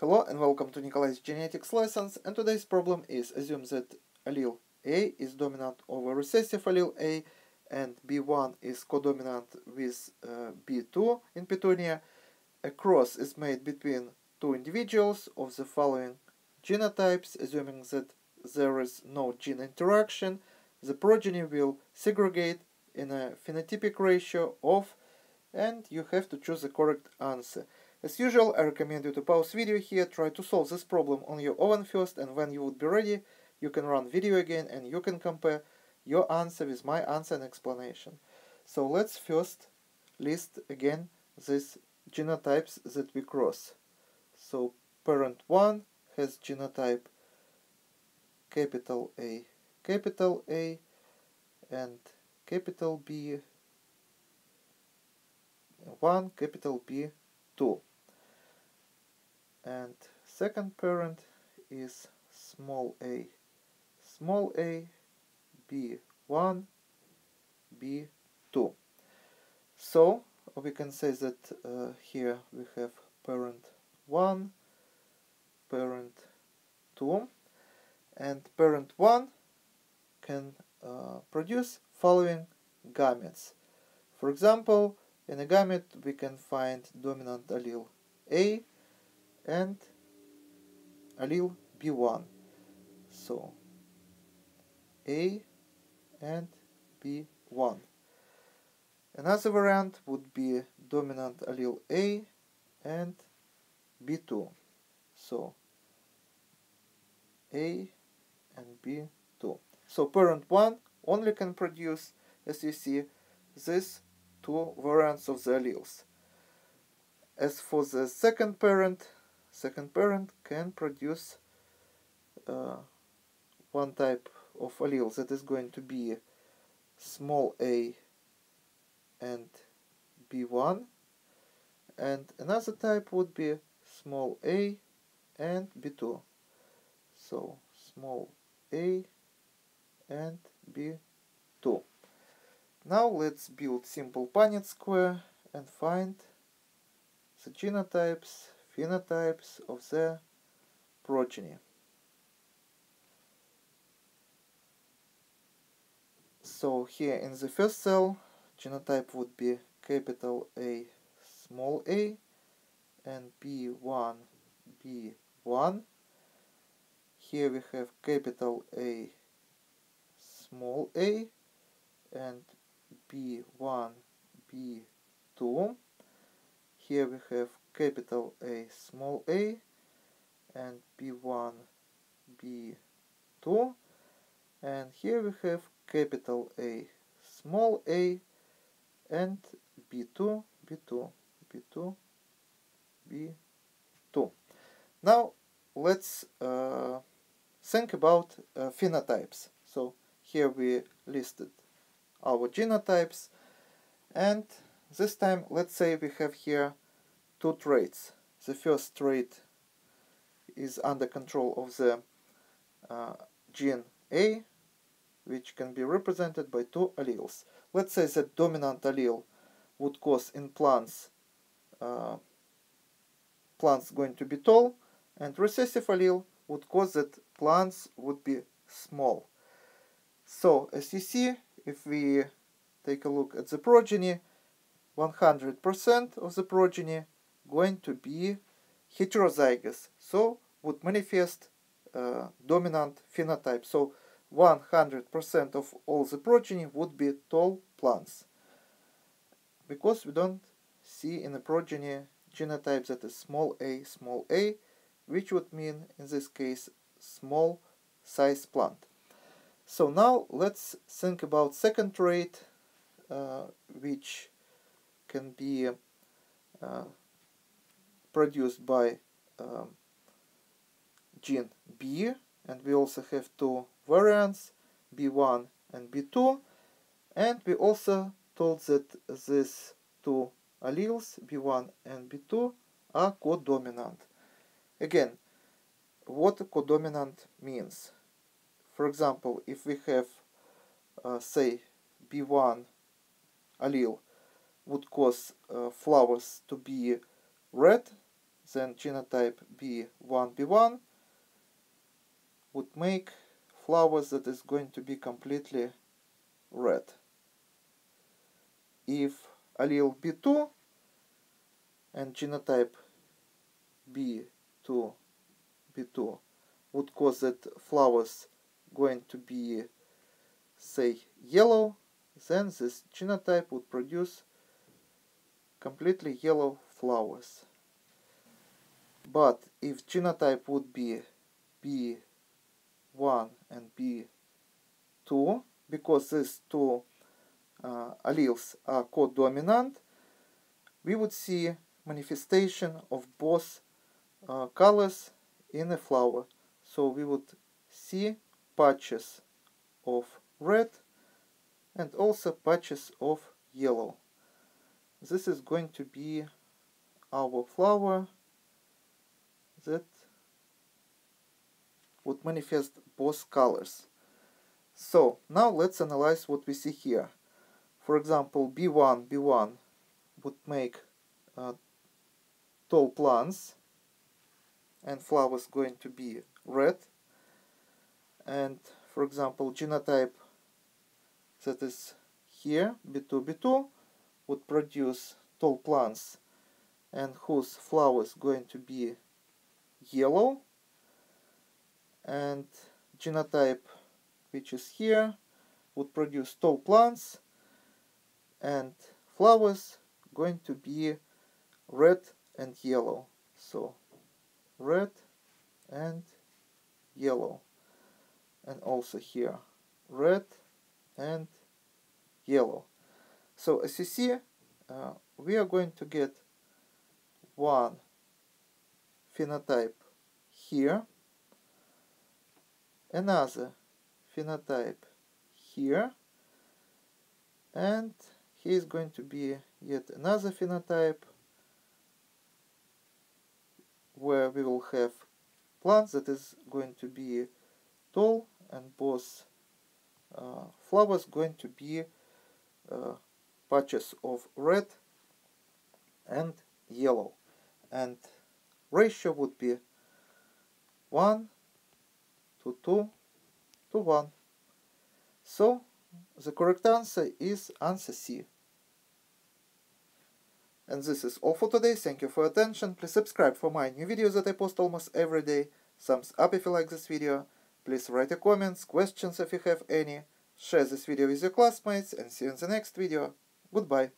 Hello and welcome to Nikolay's genetics lessons and today's problem is assume that allele A is dominant over recessive allele A and B1 is codominant with uh, B2 in Petunia. A cross is made between two individuals of the following genotypes assuming that there is no gene interaction. The progeny will segregate in a phenotypic ratio of and you have to choose the correct answer. As usual, I recommend you to pause video here, try to solve this problem on your own first, and when you would be ready, you can run video again and you can compare your answer with my answer and explanation. So let's first list again these genotypes that we cross. So parent 1 has genotype capital A, capital A, and capital B 1, capital B 2 and second parent is small a. Small a b1 b2 so we can say that uh, here we have parent 1 parent 2 and parent 1 can uh, produce following gametes. For example in a gamete we can find dominant allele A and allele B1. So A and B1. Another variant would be dominant allele A and B2. So A and B2. So parent 1 only can produce, as you see, these two variants of the alleles. As for the second parent, second parent can produce uh, one type of allele that is going to be small a and b1 and another type would be small a and b2 so small a and b2 now let's build simple Punnett square and find the genotypes phenotypes of the progeny. So here in the first cell, genotype would be capital A small a and B1 B1. Here we have capital A small a and B1 B2. Here we have capital A small a and B1 B2 and here we have capital A small a and B2 B2 B2 B2 now let's uh, think about uh, phenotypes. So here we listed our genotypes and this time let's say we have here two traits. The first trait is under control of the uh, gene A, which can be represented by two alleles. Let's say that dominant allele would cause in plants uh, plants going to be tall, and recessive allele would cause that plants would be small. So, as you see, if we take a look at the progeny, 100% of the progeny going to be heterozygous, so would manifest uh, dominant phenotype. So 100% of all the progeny would be tall plants. Because we don't see in the progeny genotype that is small a, small a, which would mean in this case small size plant. So now let's think about second trait, uh, which can be uh, produced by um, gene B and we also have two variants B1 and B2 and we also told that these two alleles B1 and B2 are codominant. Again, what codominant means? For example, if we have uh, say B1 allele would cause uh, flowers to be red then genotype B1, B1 would make flowers that is going to be completely red. If allele B2 and genotype B2, B2 would cause that flowers going to be say yellow, then this genotype would produce completely yellow flowers. But if genotype would be B1 and B2, because these two uh, alleles are co-dominant, we would see manifestation of both uh, colors in a flower. So we would see patches of red and also patches of yellow. This is going to be our flower that would manifest both colors. So now let's analyze what we see here. For example, B1, B1 would make uh, tall plants and flowers going to be red and for example genotype that is here B2 B2 would produce tall plants and whose flowers going to be yellow. And genotype which is here would produce tall plants and flowers going to be red and yellow. So red and yellow. And also here red and yellow so as you see uh, we are going to get one phenotype here another phenotype here and here is going to be yet another phenotype where we will have plants that is going to be tall and both uh, flowers going to be uh, patches of red and yellow. And ratio would be 1 to 2 to 1 so the correct answer is answer C. And this is all for today, thank you for attention, please subscribe for my new videos that I post almost every day, thumbs up if you like this video, please write your comments, questions if you have any, share this video with your classmates and see you in the next video, goodbye.